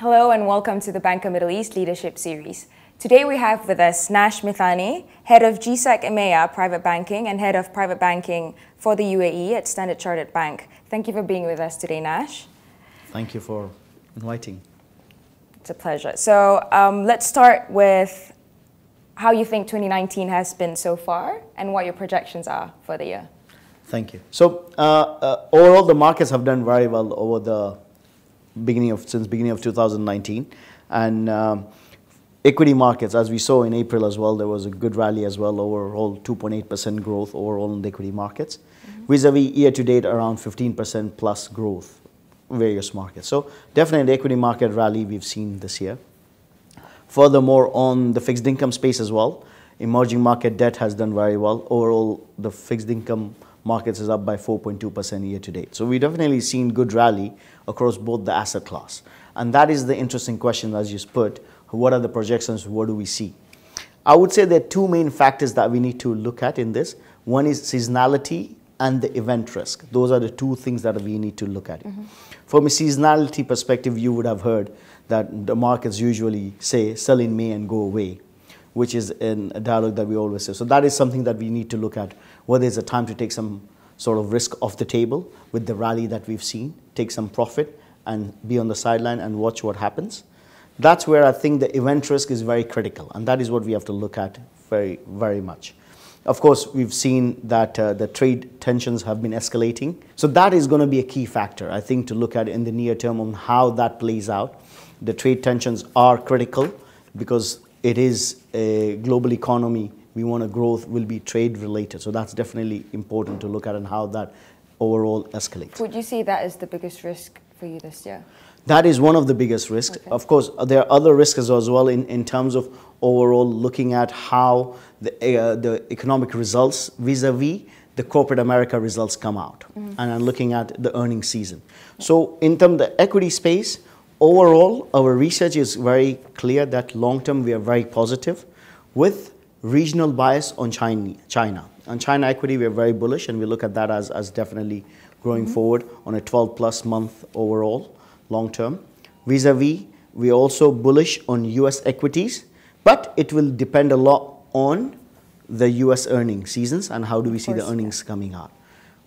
Hello and welcome to the Banker Middle East Leadership Series. Today we have with us Nash Mithani, Head of GSEC EMEA Private Banking and Head of Private Banking for the UAE at Standard Chartered Bank. Thank you for being with us today, Nash. Thank you for inviting. It's a pleasure. So um, let's start with how you think 2019 has been so far and what your projections are for the year. Thank you. So uh, uh, overall, the markets have done very well over the beginning of since beginning of 2019, and um, equity markets, as we saw in April as well, there was a good rally as well. Overall, 2.8% growth overall in the equity markets, mm-hmm. vis-a-vis year to date around 15% plus growth, various markets. So definitely the equity market rally we've seen this year. Furthermore, on the fixed income space as well, emerging market debt has done very well. Overall, the fixed income markets is up by 4.2% year to date. So we definitely seen good rally across both the asset class. And that is the interesting question as you put, what are the projections, what do we see? I would say there are two main factors that we need to look at in this. One is seasonality and the event risk. Those are the two things that we need to look at. Mm -hmm. From a seasonality perspective, you would have heard that the markets usually say sell in May and go away which is in a dialogue that we always say. So that is something that we need to look at, whether it's a time to take some sort of risk off the table with the rally that we've seen, take some profit and be on the sideline and watch what happens. That's where I think the event risk is very critical, and that is what we have to look at very, very much. Of course, we've seen that uh, the trade tensions have been escalating. So that is going to be a key factor, I think, to look at in the near term on how that plays out. The trade tensions are critical because it is a global economy. We want a growth will be trade related. So that's definitely important to look at and how that overall escalates. Would you see that as the biggest risk for you this year? That is one of the biggest risks. Okay. Of course, there are other risks as well in, in terms of overall looking at how the, uh, the economic results vis-a-vis the corporate America results come out mm -hmm. and I'm looking at the earning season. So in terms of the equity space, Overall, our research is very clear that long term we are very positive with regional bias on China. China. On China equity, we are very bullish and we look at that as, as definitely growing mm -hmm. forward on a 12 plus month overall, long term. Vis a vis, we are also bullish on US equities, but it will depend a lot on the US earning seasons and how do we see the earnings yeah. coming out.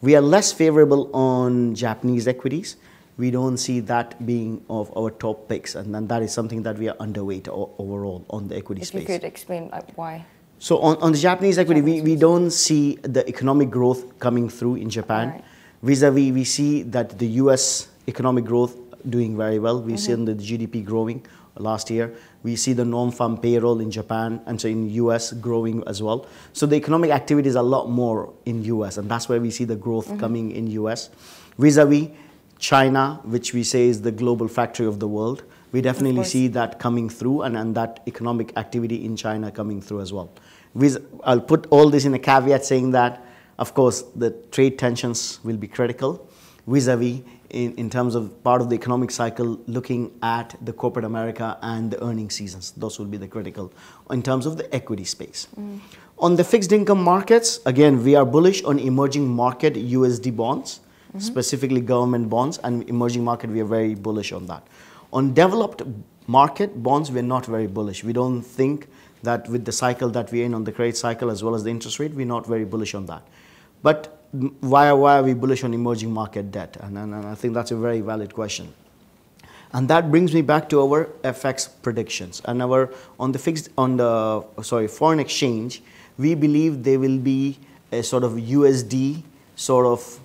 We are less favorable on Japanese equities we don't see that being of our top picks, and, and that is something that we are underweight overall on the equity if space. If you could explain like, why. So on, on the Japanese equity, Japanese we, we don't see the economic growth coming through in Japan. Vis-a-vis, -vis, we see that the U.S. economic growth doing very well. We mm -hmm. see the GDP growing last year. We see the non-farm payroll in Japan and so in US growing as well. So the economic activity is a lot more in US and that's where we see the growth mm -hmm. coming in US. Vis-a-vis, China, which we say is the global factory of the world, we definitely see that coming through and, and that economic activity in China coming through as well. I'll put all this in a caveat saying that, of course, the trade tensions will be critical vis-a-vis in, in terms of part of the economic cycle looking at the corporate America and the earning seasons. Those will be the critical in terms of the equity space. Mm. On the fixed income markets, again, we are bullish on emerging market USD bonds mm -hmm. specifically government bonds and emerging market, we are very bullish on that. On developed market bonds, we're not very bullish. We don't think that with the cycle that we're in on the credit cycle as well as the interest rate, we're not very bullish on that. But why, why are we bullish on emerging market debt? And, and, and I think that's a very valid question. And that brings me back to our FX predictions. And our on the fixed on the sorry foreign exchange, we believe there will be a sort of USD sort of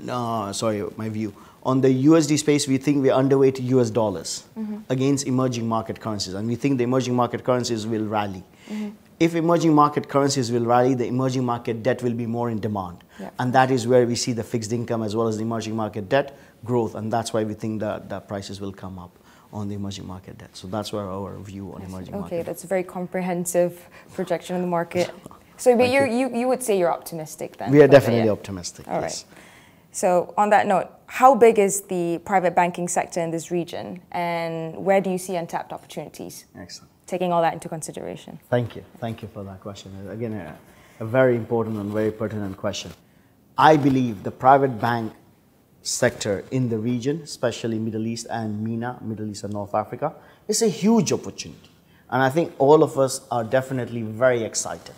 no, sorry, my view. On the USD space, we think we're underweight US dollars mm -hmm. against emerging market currencies, and we think the emerging market currencies will rally. Mm -hmm. If emerging market currencies will rally, the emerging market debt will be more in demand. And that is where we see the fixed income as well as the emerging market debt growth, and that's why we think that, that prices will come up on the emerging market debt. So that's where our view on emerging okay, market. Okay, that's a very comprehensive projection of the market. So, but you you would say you're optimistic then? We are definitely optimistic. All yes. right. So on that note, how big is the private banking sector in this region and where do you see untapped opportunities? Excellent. Taking all that into consideration. Thank you. Thank you for that question. Again, a, a very important and very pertinent question. I believe the private bank sector in the region, especially Middle East and MENA, Middle East and North Africa, is a huge opportunity. And I think all of us are definitely very excited.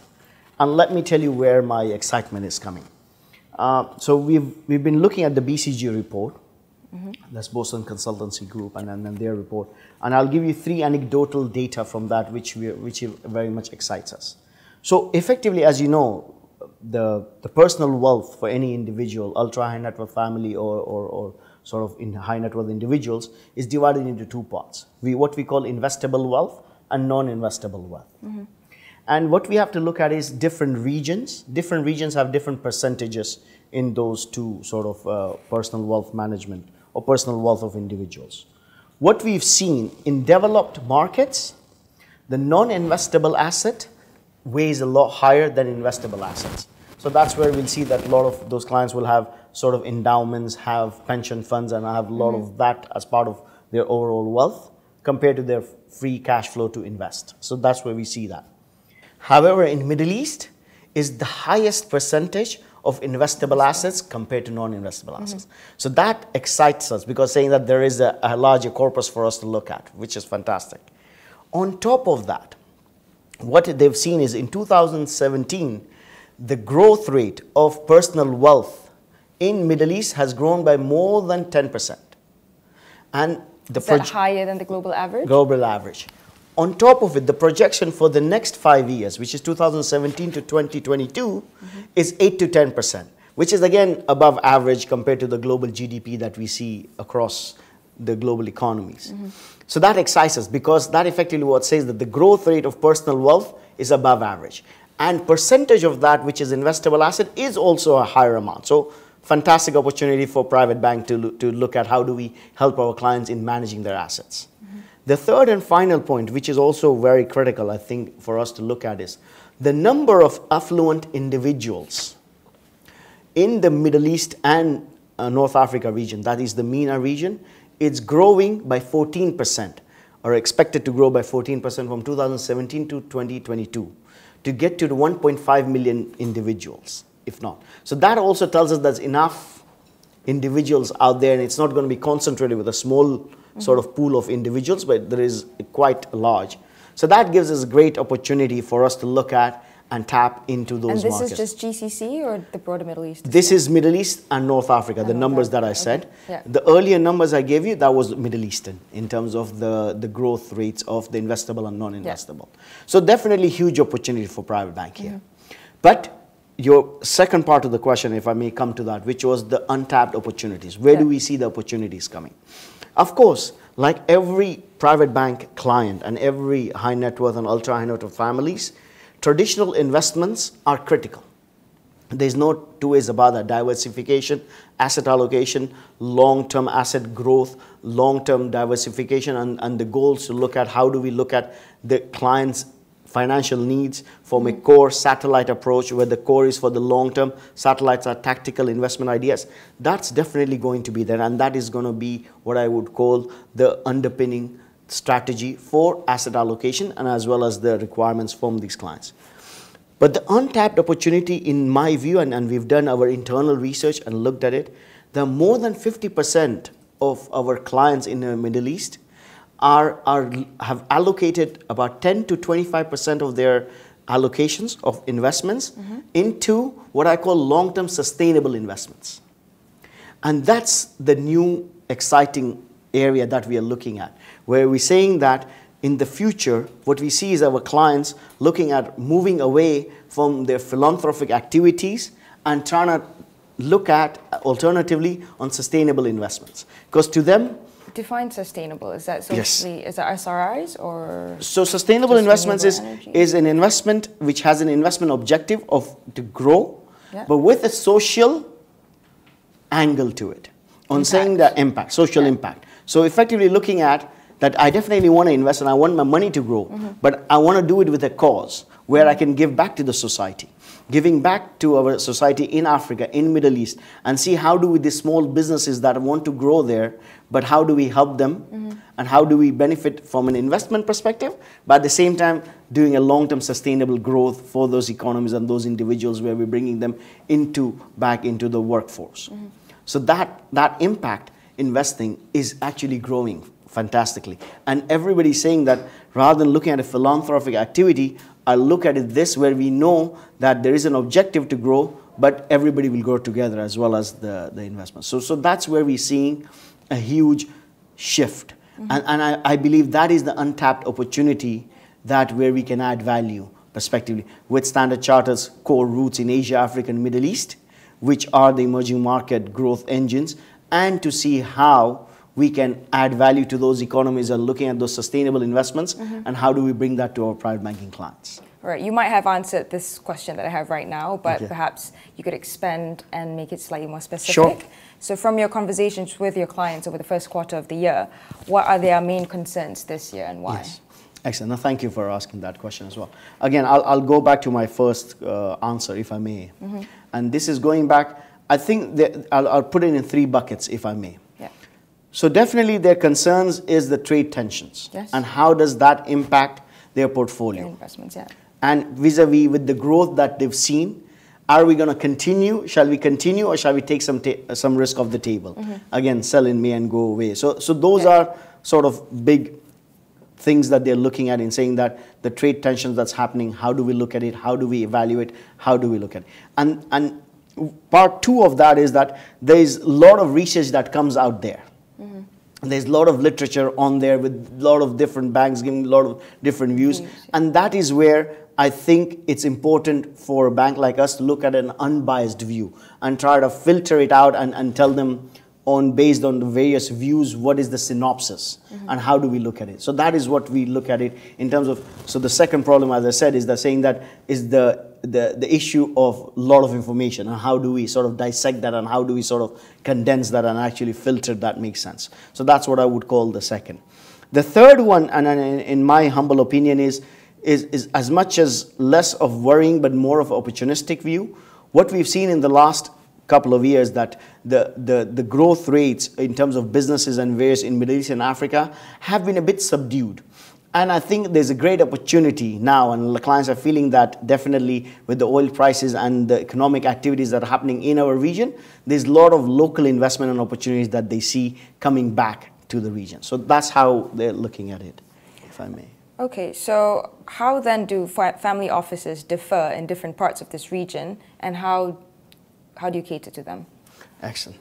And let me tell you where my excitement is coming. Uh, so we've, we've been looking at the BCG report, mm-hmm. that's Boston Consultancy Group, and, then their report. And I'll give you three anecdotal data from that, which, we, which very much excites us. So effectively, as you know, the, the personal wealth for any individual, ultra high net worth family or, or, or sort of in high net worth individuals is divided into two parts. We, what we call investable wealth and non-investable wealth. Mm-hmm. And what we have to look at is different regions. Different regions have different percentages in those two sort of uh, personal wealth management or personal wealth of individuals. What we've seen in developed markets, the non-investable asset weighs a lot higher than investable assets. So that's where we'll see that a lot of those clients will have sort of endowments, have pension funds, and have a lot mm-hmm. of that as part of their overall wealth compared to their free cash flow to invest. So that's where we see that. However, in Middle East is the highest percentage of investable assets compared to non-investable mm-hmm. assets. So that excites us because saying that there is a, a larger corpus for us to look at, which is fantastic. On top of that, what they've seen is in 2017, the growth rate of personal wealth in Middle East has grown by more than 10%. And the is that higher than the global average? Global average. On top of it, the projection for the next five years, which is 2017 to 2022, mm-hmm. is 8 to 10%, which is again above average compared to the global GDP that we see across the global economies. Mm-hmm. So that excites us because that effectively what says that the growth rate of personal wealth is above average. And percentage of that which is investable asset is also a higher amount. So fantastic opportunity for private bank to, to look at how do we help our clients in managing their assets. Mm-hmm. The third and final point, which is also very critical, I think, for us to look at is the number of affluent individuals in the Middle East and uh, North Africa region, that is the MENA region, it's growing by 14% or expected to grow by 14% from 2017 to 2022 to get to the 1.5 million individuals, if not. So that also tells us there's enough individuals out there and it's not going to be concentrated with a small mm-hmm. sort of pool of individuals, but there is quite large. So that gives us a great opportunity for us to look at and tap into those markets. And this markets. is just GCC or the broader Middle East? This is Middle East and North Africa, and the North numbers Africa. that I said. Okay. Yeah. The earlier numbers I gave you, that was Middle Eastern in terms of the, the growth rates of the investable and non-investable. Yeah. So definitely huge opportunity for private bank here. Mm-hmm. But your second part of the question, if I may come to that, which was the untapped opportunities. Where yeah. do we see the opportunities coming? Of course, like every private bank client and every high net worth and ultra high net worth families, traditional investments are critical. There's no two ways about that. Diversification, asset allocation, long-term asset growth, long-term diversification, and, and the goals to look at how do we look at the client's financial needs from a core satellite approach where the core is for the long term satellites are tactical investment ideas that's definitely going to be there and that is going to be what i would call the underpinning strategy for asset allocation and as well as the requirements from these clients. But the untapped opportunity, in my view, and, and we've done our internal research and looked at it, the more than 50% of our clients in the Middle East are, are, have allocated about 10 to 25% of their allocations of investments mm-hmm. into what I call long term sustainable investments. And that's the new exciting area that we are looking at where we're saying that in the future, what we see is our clients looking at moving away from their philanthropic activities and trying to look at alternatively on sustainable investments. Because to them, define sustainable? Is that socially, yes. is that SRIs or? So sustainable investments is, is an investment which has an investment objective of to grow, yeah. but with a social angle to it on impact. saying the impact, social yeah. impact. So effectively looking at that I definitely want to invest and I want my money to grow, mm-hmm. but I want to do it with a cause where I can give back to the society, giving back to our society in Africa, in Middle East, and see how do we these small businesses that want to grow there, but how do we help them, mm-hmm. and how do we benefit from an investment perspective, but at the same time doing a long-term sustainable growth for those economies and those individuals where we're bringing them into back into the workforce. Mm-hmm. So that, that impact investing is actually growing fantastically. And everybody's saying that rather than looking at a philanthropic activity, I look at it this where we know that there is an objective to grow, but everybody will grow together as well as the, the investment. So, so that's where we're seeing a huge shift. Mm-hmm. And, and I, I believe that is the untapped opportunity that where we can add value prospectively with Standard Chartered's core roots in Asia, Africa, and Middle East, which are the emerging market growth engines, and to see how we can add value to those economies and looking at those sustainable investments mm-hmm. and how do we bring that to our private banking clients. All right, you might have answered this question that I have right now, but okay. perhaps you could expand and make it slightly more specific. Sure. So, from your conversations with your clients over the first quarter of the year, what are their main concerns this year and why? Yes. Excellent. Now, thank you for asking that question as well. Again, I'll, I'll go back to my first uh, answer, if I may. Mm-hmm. And this is going back, I think that I'll, I'll put it in three buckets, if I may. So definitely their concerns is the trade tensions yes. and how does that impact their portfolio. Investments, yeah. And vis-a-vis with the growth that they've seen, are we going to continue? Shall we continue or shall we take some some risk off the table? Mm-hmm. Again, sell in May and go away. So so those yeah. are sort of big things that they're looking at in saying that the trade tensions that's happening, how do we look at it? How do we evaluate? How do we look at it? And and part two of that is that there is a lot of research that comes out there Mm-hmm. There's a lot of literature on there with a lot of different banks giving a lot of different views. And that is where I think it's important for a bank like us to look at an unbiased view and try to filter it out and, and tell them on based on the various views what is the synopsis mm-hmm. and how do we look at it so that is what we look at it in terms of so the second problem as i said is the saying that is the the, the issue of a lot of information and how do we sort of dissect that and how do we sort of condense that and actually filter that makes sense. So that's what I would call the second. The third one, and in my humble opinion, is, is, is as much as less of worrying but more of opportunistic view. What we've seen in the last couple of years that the, the, the growth rates in terms of businesses and various in Middle East and Africa have been a bit subdued. And I think there's a great opportunity now, and the clients are feeling that definitely with the oil prices and the economic activities that are happening in our region, there's a lot of local investment and opportunities that they see coming back to the region. So that's how they're looking at it, if I may. Okay, so how then do family offices differ in different parts of this region, and how, how do you cater to them? Excellent.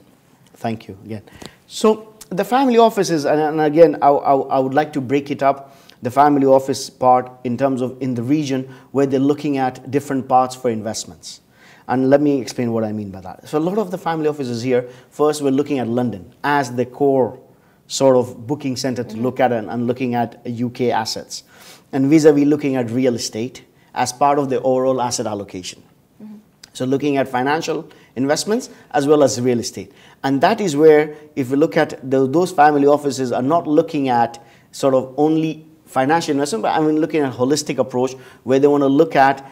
Thank you again. So the family offices, and, and again, I, I, I would like to break it up the family office part in terms of in the region where they're looking at different parts for investments. And let me explain what I mean by that. So a lot of the family offices here, first we're looking at London as the core sort of booking center to mm-hmm. look at and, and, looking at UK assets. And vis-a-vis looking at real estate as part of the overall asset allocation. Mm-hmm. So looking at financial investments as well as real estate. And that is where, if we look at the, those family offices are not looking at sort of only financial investment, but I mean looking at a holistic approach where they want to look at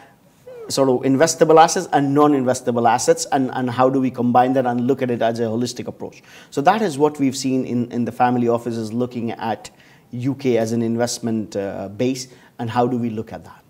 sort of investable assets and non-investable assets and, and how do we combine that and look at it as a holistic approach. So that is what we've seen in, in the family offices looking at UK as an investment uh, base and how do we look at that.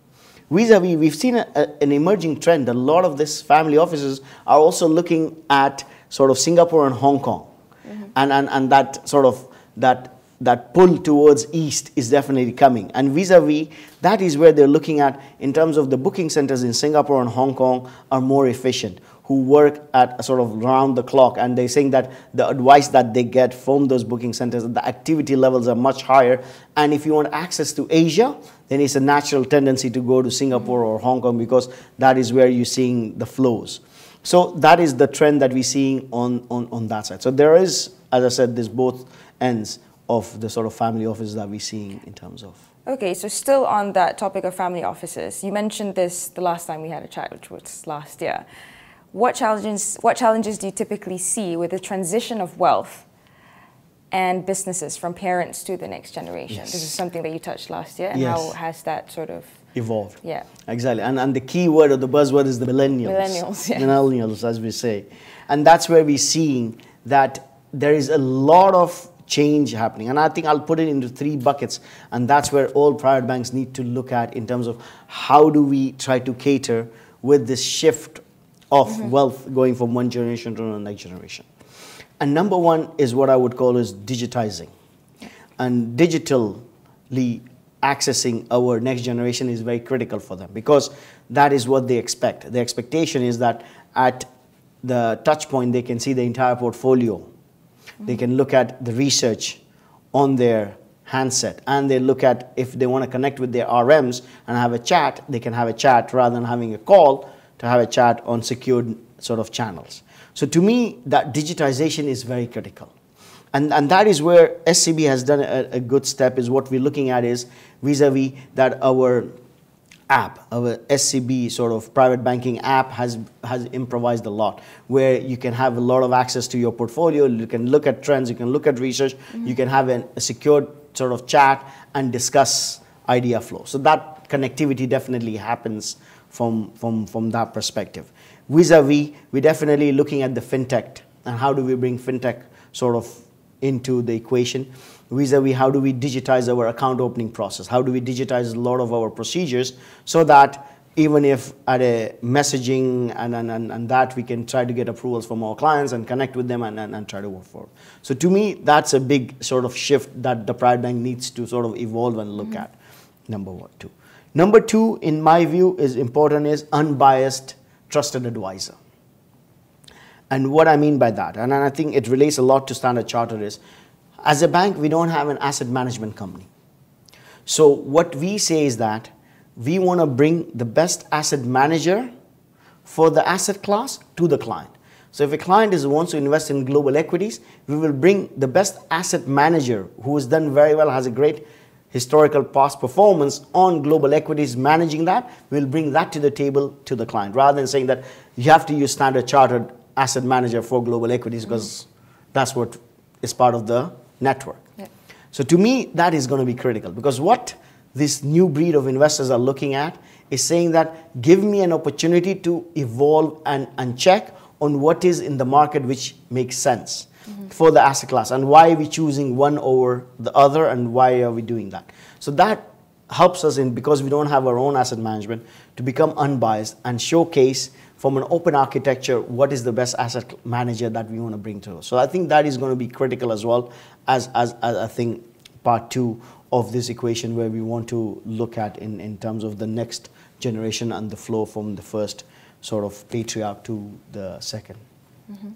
Vis-a-vis, we've seen a, a, an emerging trend. A lot of these family offices are also looking at sort of Singapore and Hong Kong. Mm-hmm. And, and, and that sort of that that pull towards east is definitely coming. And vis-a-vis, that is where they're looking at in terms of the booking centers in Singapore and Hong Kong are more efficient, who work at a sort of round the clock. And they're saying that the advice that they get from those booking centers, the activity levels are much higher. And if you want access to Asia, then it's a natural tendency to go to Singapore or Hong Kong because that is where you're seeing the flows. So that is the trend that we're seeing on, on, on that side. So there is, as I said, there's both ends of the sort of family offices that we're seeing in terms of. Okay, so still on that topic of family offices, you mentioned this the last time we had a chat, which was last year. What challenges, what challenges do you typically see with the transition of wealth and businesses from parents to the next generation? Yes. This is something that you touched last year, and yes. how has that sort of evolved? Yeah, exactly. And and the key word or the buzzword is the millennials. Millennials, yeah. Millennials, as we say, and that's where we're seeing that there is a lot of change happening. And I think I'll put it into three buckets, and that's where all private banks need to look at in terms of how do we try to cater with this shift of mm-hmm. wealth going from one generation to the next generation. And number one is what I would call is digitizing. And digitally accessing our next generation is very critical for them because that is what they expect. The expectation is that at the touch point, they can see the entire portfolio. They can look at the research on their handset and they look at if they want to connect with their RMs and have a chat, they can have a chat rather than having a call to have a chat on secured sort of channels. So to me, that digitization is very critical. And, and that is where SCB has done a, a good step is what we're looking at is vis-a-vis that our app, our SCB sort of private banking app has, has improvised a lot, where you can have a lot of access to your portfolio, you can look at trends, you can look at research, mm-hmm. you can have an, a secured sort of chat and discuss idea flow. So that connectivity definitely happens from, from, from that perspective. Vis-a-vis, we're definitely looking at the fintech and how do we bring fintech sort of into the equation vis-a-vis how do we digitize our account opening process how do we digitize a lot of our procedures so that even if at a messaging and, and, and, and that we can try to get approvals from our clients and connect with them and, and, and try to work forward. So to me, that's a big sort of shift that the private bank needs to sort of evolve and look mm-hmm. at, number one, two. Number two, in my view, is important is unbiased trusted advisor. And what I mean by that, and I think it relates a lot to Standard Chartered is, as a bank, we don't have an asset management company. So what we say is that we want to bring the best asset manager for the asset class to the client. So if a client is wants to invest in global equities, we will bring the best asset manager who has done very well, has a great historical past performance on global equities managing that, we'll bring that to the table to the client rather than saying that you have to use standard chartered asset manager for global equities because that's what is part of the network. Yeah. So to me, that is going to be critical because what this new breed of investors are looking at is saying that give me an opportunity to evolve and, and check on what is in the market which makes sense mm-hmm. for the asset class and why are we choosing one over the other and why are we doing that. So that helps us in because we don't have our own asset management to become unbiased and showcase from an open architecture what is the best asset manager that we want to bring to us. So I think that is going to be critical as well as, as, as I think part two of this equation where we want to look at in, in terms of the next generation and the flow from the first sort of patriarch to the 2nd mm-hmm.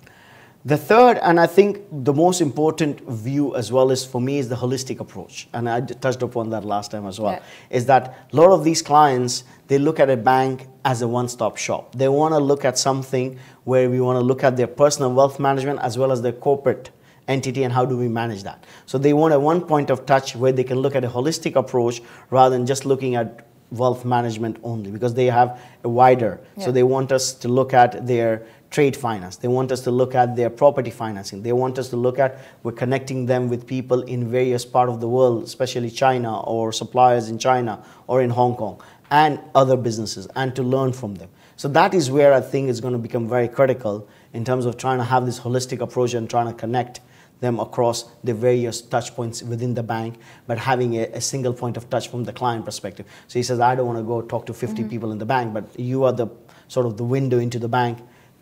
The third, and I think the most important view as well is for me is the holistic approach. And I touched upon that last time as well. Yeah. Is that a lot of these clients, they look at a bank as a one stop shop. They want to look at something where we want to look at their personal wealth management as well as their corporate entity and how do we manage that. So they want a one point of touch where they can look at a holistic approach rather than just looking at wealth management only because they have a wider. Yeah. So they want us to look at their trade finance. They want us to look at their property financing. They want us to look at we're connecting them with people in various part of the world, especially China or suppliers in China or in Hong Kong and other businesses and to learn from them. So that is where I think is going to become very critical in terms of trying to have this holistic approach and trying to connect them across the various touch points within the bank, but having a, a, single point of touch from the client perspective. So he says, I don't want to go talk to 50 mm-hmm. people in the bank, but you are the sort of the window into the bank.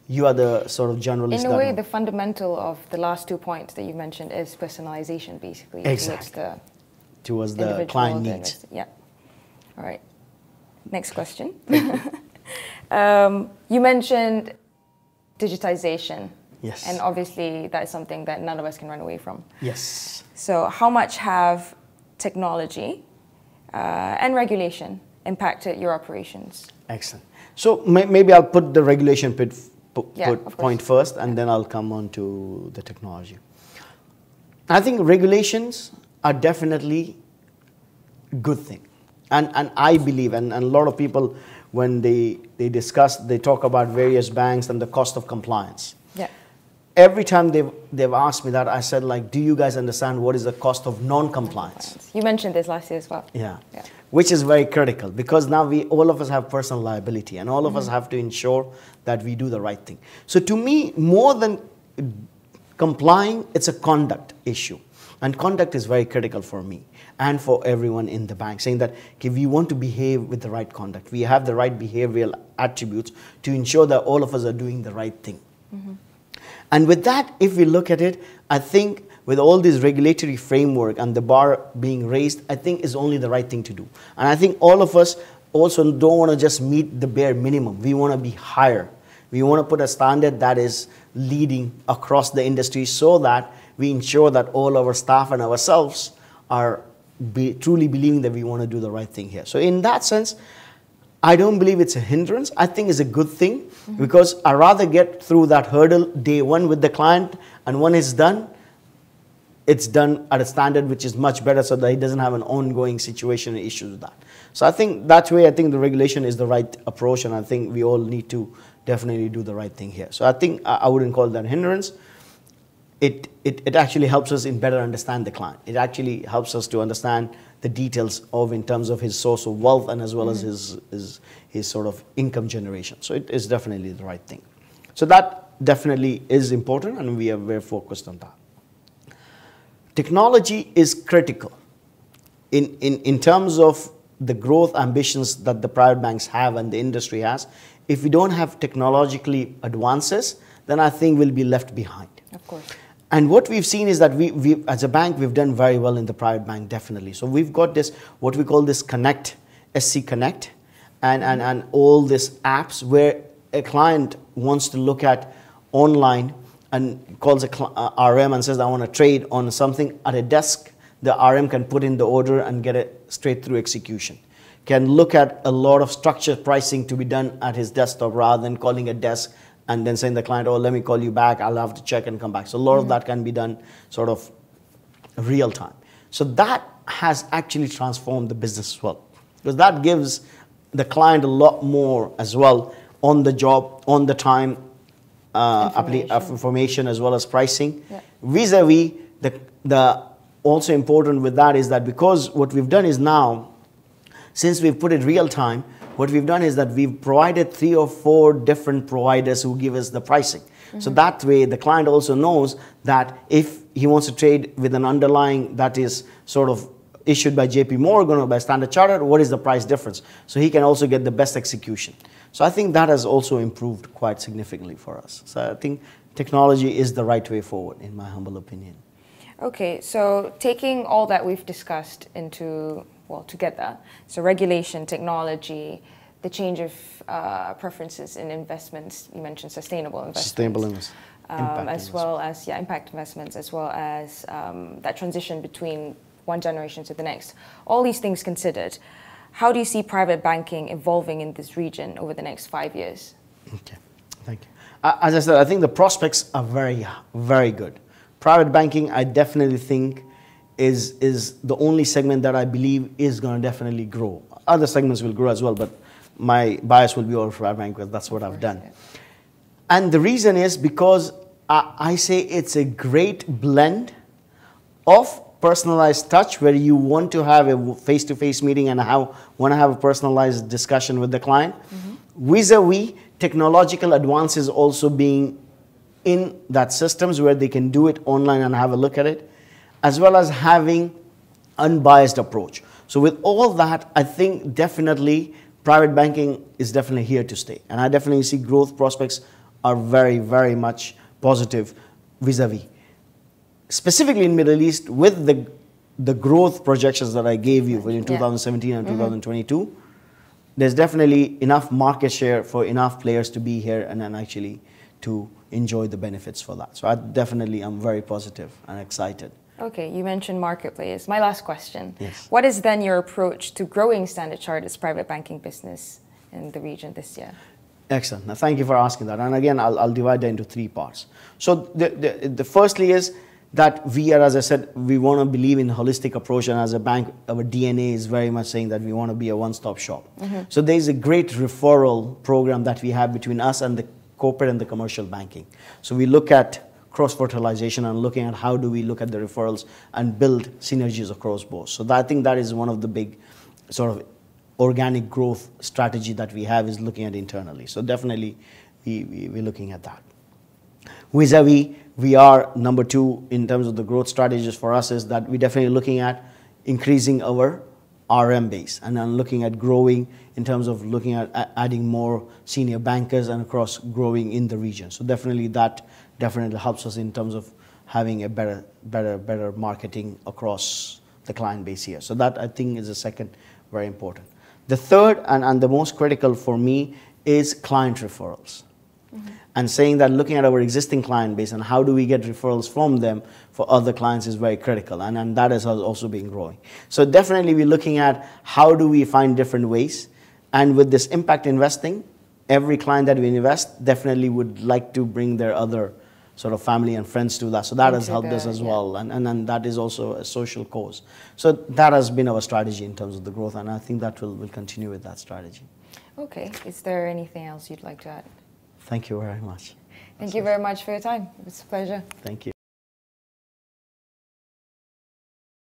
You are the sort of generalist. In a way, the fundamental of the last two points that you mentioned is personalization, basically. Exactly. Towards the, towards the client needs. Yeah. All right. Next question. um, you mentioned digitization Yes. And obviously, that is something that none of us can run away from. Yes. So, how much have technology uh, and regulation impacted your operations? Excellent. So, may- maybe I'll put the regulation put yeah, point first, and then I'll come on to the technology. I think regulations are definitely good thing. And, and I believe, and, and a lot of people, when they, they discuss, they talk about various banks and the cost of compliance every time they've, they've asked me that, I said, like, do you guys understand what is the cost of non-compliance? You mentioned this last year as well. Yeah. yeah. Which is very critical because now we, all of us have personal liability and all of mm-hmm. us have to ensure that we do the right thing. So to me, more than complying, it's a conduct issue. And conduct is very critical for me and for everyone in the bank, saying that if we want to behave with the right conduct, we have the right behavioral attributes to ensure that all of us are doing the right thing. Mm-hmm. And with that, if we look at it, I think with all this regulatory framework and the bar being raised, I think is only the right thing to do. And I think all of us also don't want to just meet the bare minimum. We want to be higher. We want to put a standard that is leading across the industry so that we ensure that all our staff and ourselves are be, truly believing that we want to do the right thing here. So in that sense, I don't believe it's a hindrance. I think it's a good thing mm-hmm. because I rather get through that hurdle day one with the client, and when it's done, it's done at a standard which is much better, so that he doesn't have an ongoing situation and issues with that. So I think that way, I think the regulation is the right approach, and I think we all need to definitely do the right thing here. So I think I wouldn't call that hindrance. It, it, it actually helps us in better understand the client. It actually helps us to understand the details of in terms of his source of wealth and as well mm-hmm. as his, his, his sort of income generation. So it is definitely the right thing. So that definitely is important and we are very focused on that. Technology is critical in, in, in terms of the growth ambitions that the private banks have and the industry has. If we don't have technologically advances, then I think we'll be left behind. Of course. And what we've seen is that we, we, as a bank, we've done very well in the private bank, definitely. So we've got this, what we call this Connect, SC Connect, and, and, and all these apps where a client wants to look at online and calls a uh, RM and says, I want to trade on something at a desk. The RM can put in the order and get it straight through execution. Can look at a lot of structured pricing to be done at his desktop rather than calling a desk and then saying the client, oh, let me call you back, I'll have to check and come back. So a lot mm-hmm. of that can be done sort of real time. So that has actually transformed the business as well. Because that gives the client a lot more as well on the job, on the time, uh, information. Appli- information as well as pricing. Yeah. Vis-a-vis, the, the also important with that is that because what we've done is now, since we've put it real time, what we've done is that we've provided three or four different providers who give us the pricing. Mm-hmm. So that way, the client also knows that if he wants to trade with an underlying that is sort of issued by JP Morgan or by Standard Chartered, what is the price difference? So he can also get the best execution. So I think that has also improved quite significantly for us. So I think technology is the right way forward, in my humble opinion. Okay, so taking all that we've discussed into well, together. So regulation, technology, the change of uh, preferences in investments. You mentioned sustainable investments. Sustainable investments. Um, as well as yeah, impact investments, as well as um, that transition between one generation to the next. All these things considered, how do you see private banking evolving in this region over the next five years? Okay, thank you. Uh, as I said, I think the prospects are very, very good. Private banking, I definitely think, is, is the only segment that I believe is going to definitely grow. Other segments will grow as well, but my bias will be all for bank because that's what I've done. And the reason is because I, I say it's a great blend of personalized touch where you want to have a face-to-face meeting and how want to have a personalized discussion with the client mm-hmm. vis-a-vis technological advances also being in that systems where they can do it online and have a look at it as well as having unbiased approach. So with all that, I think definitely private banking is definitely here to stay. And I definitely see growth prospects are very, very much positive vis-a-vis. Specifically in Middle East, with the, the growth projections that I gave you in 2017 and mm-hmm. 2022, there's definitely enough market share for enough players to be here and then actually to enjoy the benefits for that. So I definitely am very positive and excited. Okay, you mentioned marketplace. My last question. Yes. What is then your approach to growing Standard Chartered's private banking business in the region this year? Excellent. Now, thank you for asking that. And again, I'll, I'll divide that into three parts. So, the, the, the firstly is that we are, as I said, we want to believe in holistic approach. And as a bank, our DNA is very much saying that we want to be a one-stop shop. Mm-hmm. So there's a great referral program that we have between us and the corporate and the commercial banking. So we look at cross-fertilization and looking at how do we look at the referrals and build synergies across both. So that, I think that is one of the big sort of organic growth strategy that we have is looking at internally. So definitely we, we, we're looking at that. Vis-a-vis, we are number two in terms of the growth strategies for us is that we're definitely looking at increasing our RM base and then looking at growing in terms of looking at adding more senior bankers and across growing in the region. So definitely that definitely helps us in terms of having a better, better, better marketing across the client base here. So that I think is the second very important. The third and, and the most critical for me is client referrals. Mm-hmm. And saying that looking at our existing client base and how do we get referrals from them for other clients is very critical. And, and that has also been growing. So definitely we're looking at how do we find different ways. And with this impact investing, every client that we invest definitely would like to bring their other sort of family and friends to that. So that has helped us as yeah. well. And, and, and that is also a social cause. So that has been our strategy in terms of the growth. And I think that will, will continue with that strategy. Okay. Is there anything else you'd like to add? Thank you very much. Thank That's you very much for your time. It was a pleasure. Thank you.